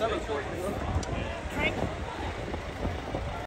seven. for you. Frank,